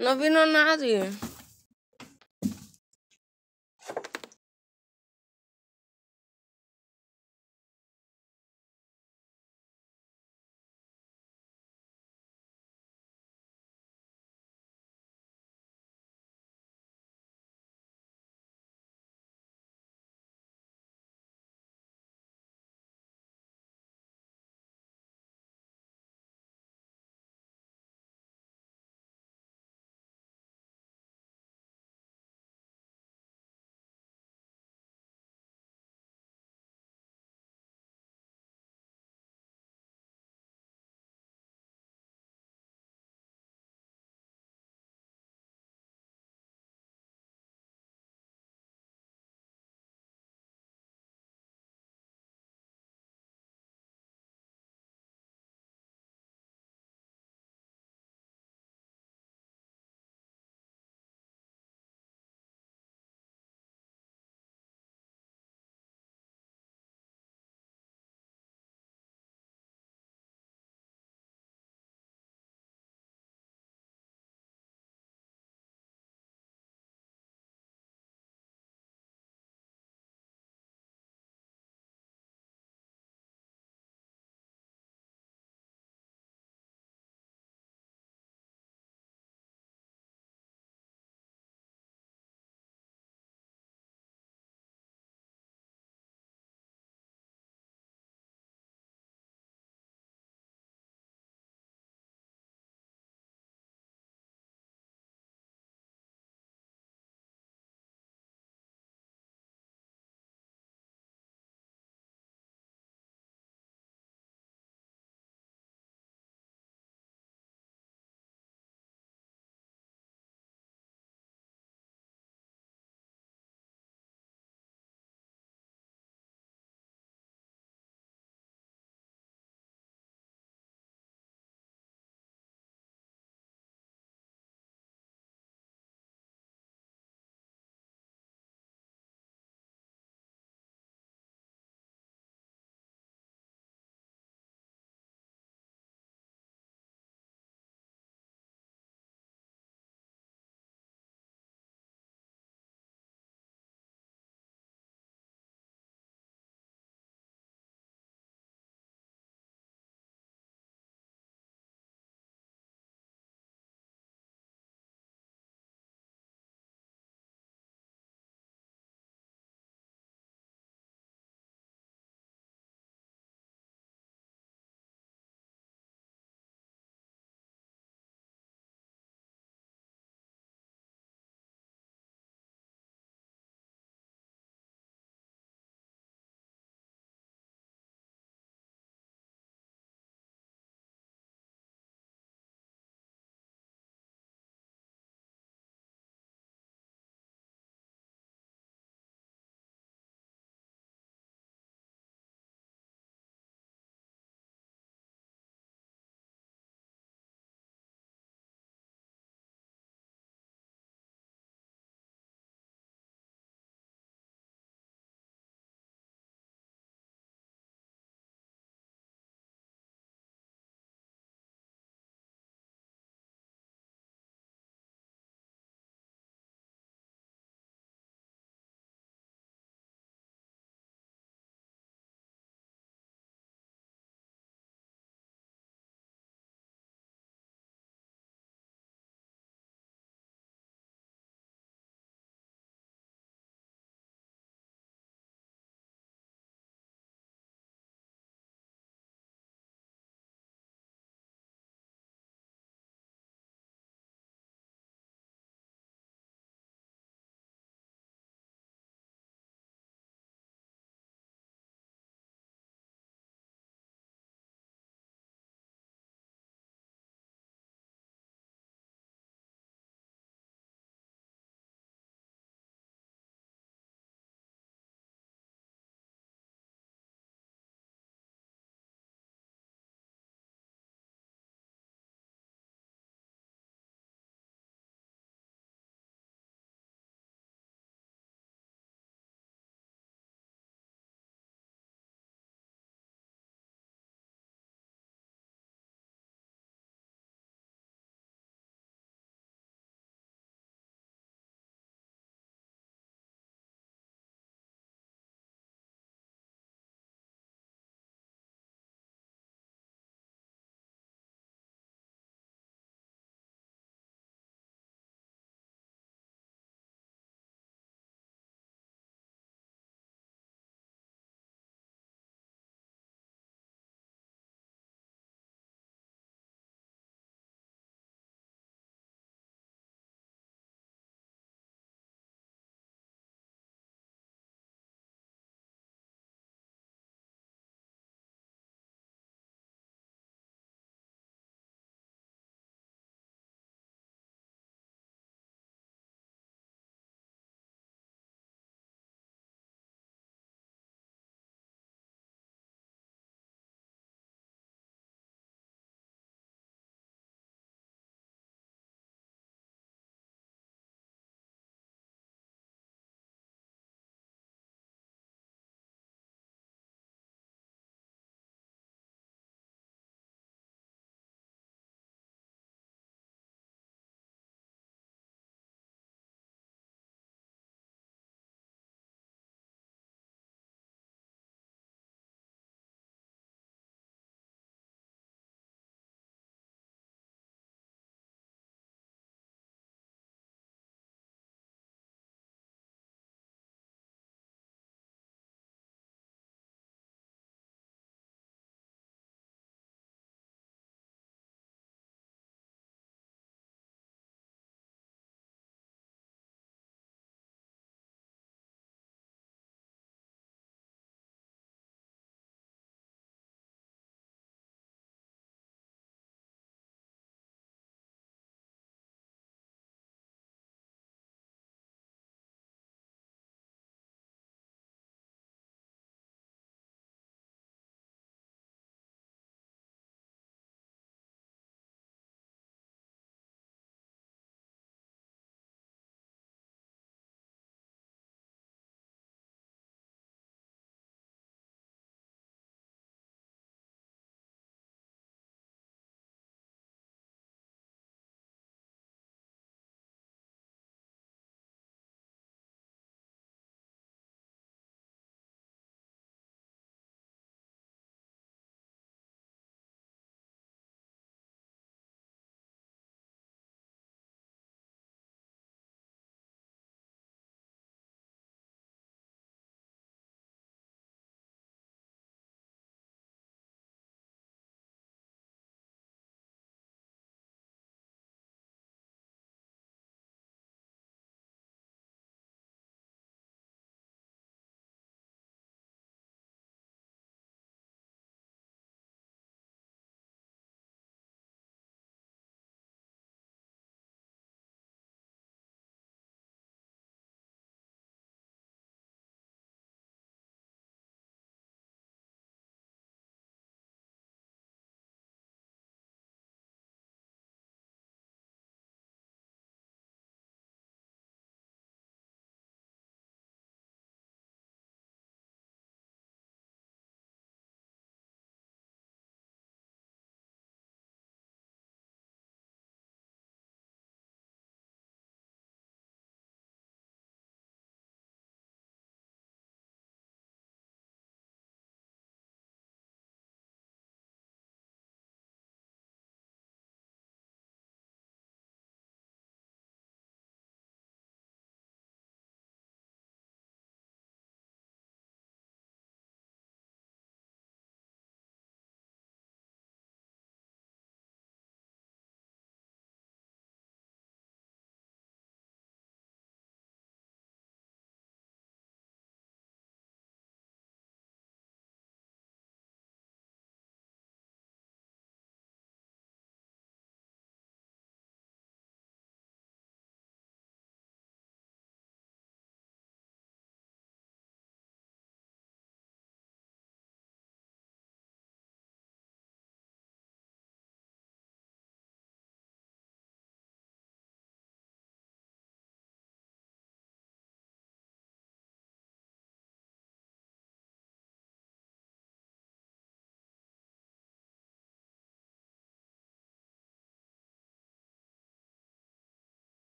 não vino nada